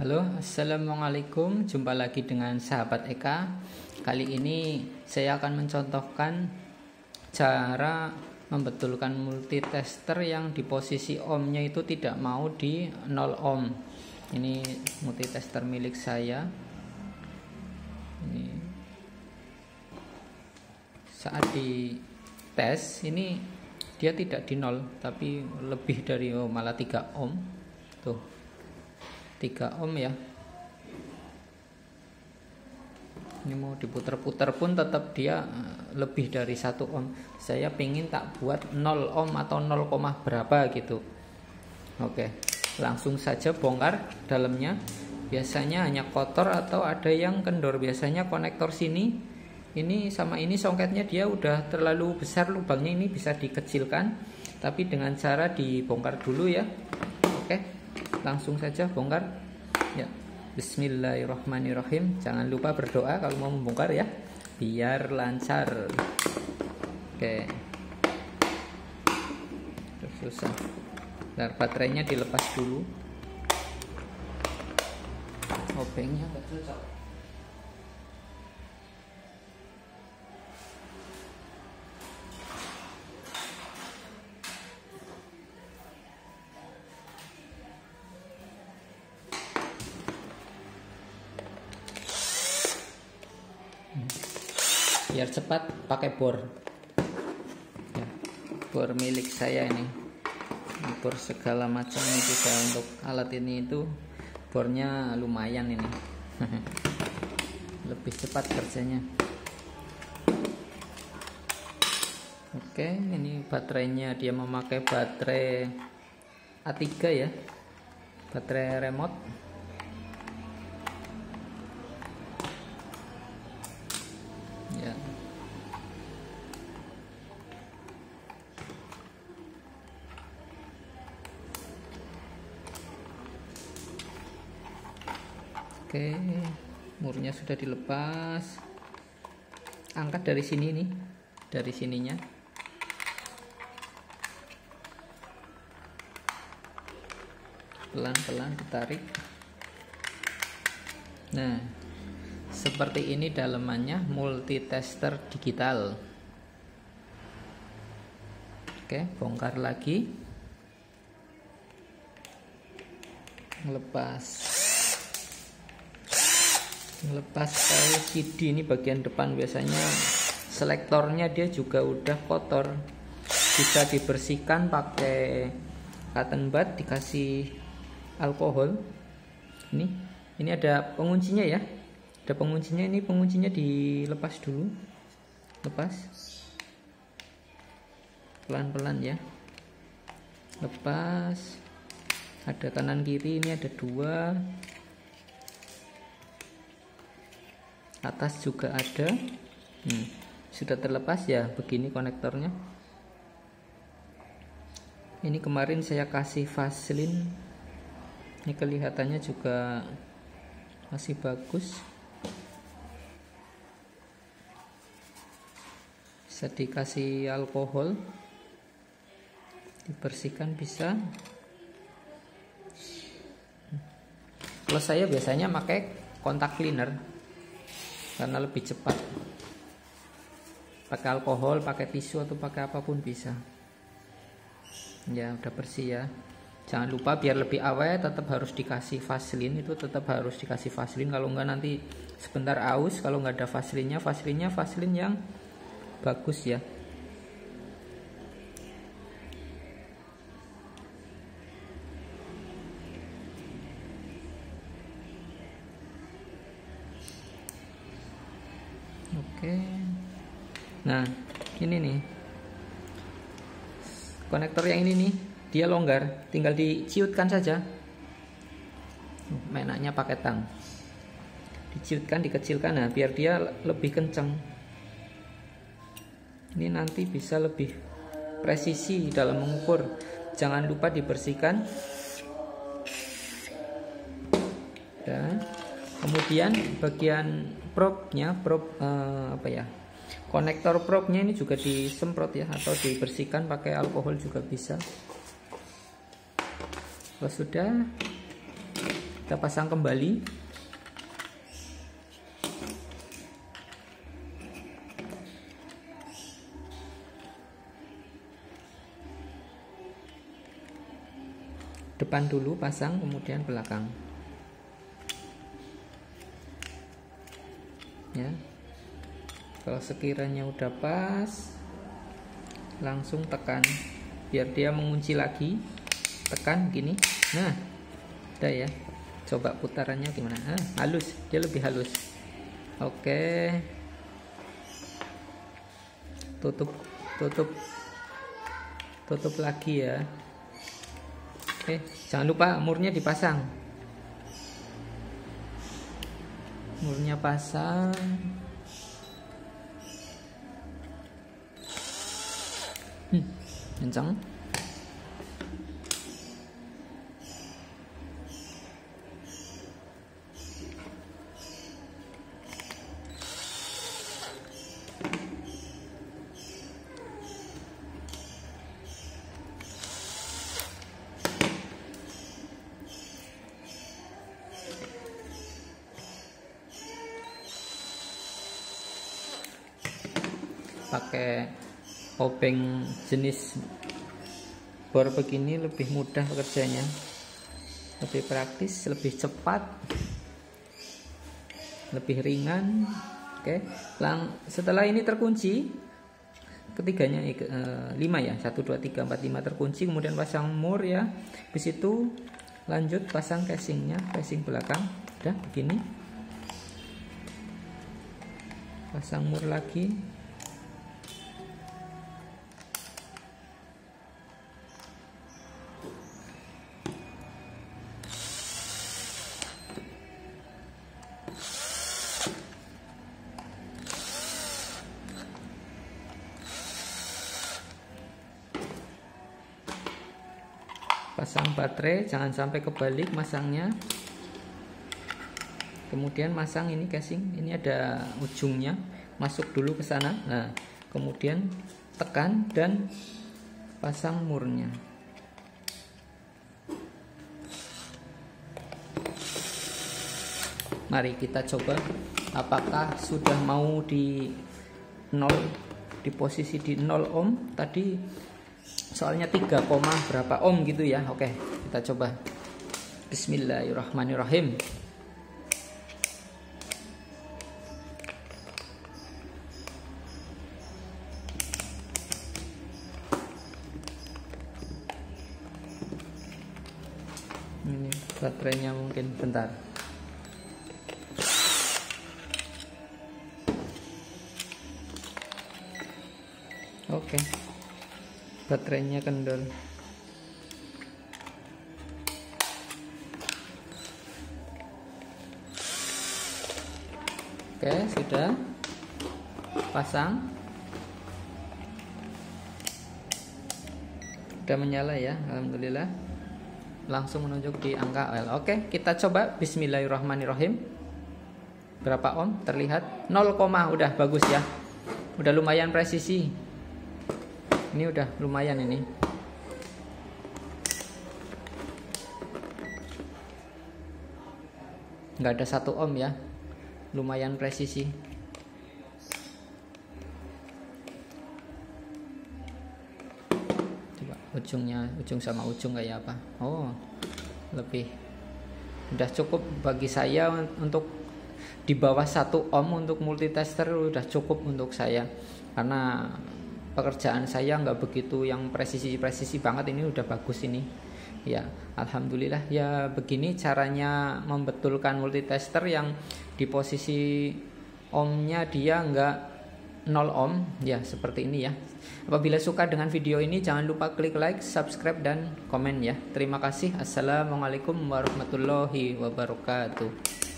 Halo, Assalamualaikum. Jumpa lagi dengan sahabat Eka. Kali ini saya akan mencontohkan Cara membetulkan multitester yang di posisi ohmnya itu tidak mau di 0 ohm Ini multitester milik saya. Ini. Saat di tes ini dia tidak di nol tapi lebih dari oh, malah 3 ohm tuh 3 ohm ya. Ini mau diputar-putar pun tetap dia eh, lebih dari 1 ohm. Saya pengen tak buat 0 ohm atau 0, berapa gitu. Oke langsung saja bongkar dalamnya. Biasanya hanya kotor atau ada yang kendor? Biasanya konektor sini ini sama ini songketnya dia udah terlalu besar lubangnya ini bisa dikecilkan. Tapi dengan cara dibongkar dulu ya. Oke langsung saja bongkar. Ya. Bismillahirrahmanirrahim. Jangan lupa berdoa kalau mau membongkar ya. Biar lancar. Oke. Terus susah. Bentar, baterainya dilepas dulu. Obengnya gak cocok biar cepat pakai bor. Ya, bor milik saya ini. Bor segala macam juga untuk alat ini itu. Bornya lumayan ini. Lebih cepat kerjanya. Oke ini baterainya. Dia memakai baterai A3 ya. Baterai remote oke murnya sudah dilepas. Angkat dari sini nih dari sininya. Pelan-pelan ditarik. Nah seperti ini dalemannya multitester digital. Oke bongkar lagi. Lepas lepas LCD ini bagian depan biasanya selektornya dia juga udah kotor. Bisa dibersihkan pakai cotton bud dikasih alkohol. Ini ini ada penguncinya ya. Ada penguncinya ini penguncinya dilepas dulu. Lepas. Pelan-pelan ya. Lepas. Ada kanan kiri ini ada dua atas juga ada. Hmm, sudah terlepas ya begini konektornya. Ini kemarin saya kasih vaselin. Ini kelihatannya juga masih bagus. Bisa dikasih alkohol. Dibersihkan bisa. Kalau saya biasanya pakai kontak cleaner karena lebih cepat. Pakai alkohol pakai tisu atau pakai apa pun bisa. Ya udah bersih ya. Jangan lupa biar lebih awet tetap harus dikasih vaselin. Itu tetap harus dikasih vaselin. Kalau enggak nanti sebentar aus kalau nggak ada vaselinnya vaselinnya vaselin yang bagus ya Oke. Nah, ini nih. Konektor yang ini nih, dia longgar, tinggal diciutkan saja. Mainannya pakai tang. Diciutkan, dikecilkan nah biar dia lebih kencang. Ini nanti bisa lebih presisi dalam mengukur. Jangan lupa dibersihkan. Kemudian bagian probe-nya probe uh, apa ya konektor probe-nya ini juga disemprot ya atau dibersihkan pakai alkohol juga bisa. Kalau sudah kita pasang kembali. Depan dulu pasang kemudian belakang ya kalau sekiranya udah pas langsung tekan. Biar dia mengunci lagi. Tekan gini. Nah udah ya. Coba putarannya gimana? Ah, halus. Dia lebih halus. Oke. Tutup tutup. Tutup lagi ya. Oke, jangan lupa murnya dipasang. Murnya pasang. Kencang. pakai obeng jenis bor begini lebih mudah kerjanya. Lebih praktis lebih cepat lebih ringan. Oke. Lang setelah ini terkunci ketiganya eh, lima ya. Satu dua tiga empat lima terkunci kemudian pasang mur ya. Habis itu lanjut pasang casingnya casing belakang. Udah begini. Pasang mur lagi pasang baterai jangan sampai kebalik masangnya. Kemudian masang ini casing ini ada ujungnya masuk dulu ke sana. Nah kemudian tekan dan pasang murnya. Mari kita coba apakah sudah mau di nol di posisi di 0 ohm? Tadi soalnya 3, berapa ohm gitu ya. Oke kita coba. Bismillahirrahmanirrahim. Ini baterainya mungkin bentar. Oke baterainya kendor. Oke sudah. Pasang. Sudah menyala ya Alhamdulillah. Langsung menunjuk di angka L. Oke kita coba. Bismillahirrahmanirrahim. Berapa ohm? Terlihat 0, udah bagus ya. Udah lumayan presisi ini udah lumayan ini. Nggak ada satu ohm ya. Lumayan presisi. Coba ujungnya ujung sama ujung kayak apa? Oh lebih. Udah cukup bagi saya untuk di bawah satu ohm untuk multitester udah cukup untuk saya. Karena pekerjaan saya nggak begitu yang presisi-presisi banget ini udah bagus ini. Ya alhamdulillah. Ya begini caranya membetulkan multitester yang di posisi ohmnya dia nggak 0 ohm ya seperti ini ya. Apabila suka dengan video ini jangan lupa klik like subscribe dan komen ya. Terima kasih. Assalamualaikum warahmatullahi wabarakatuh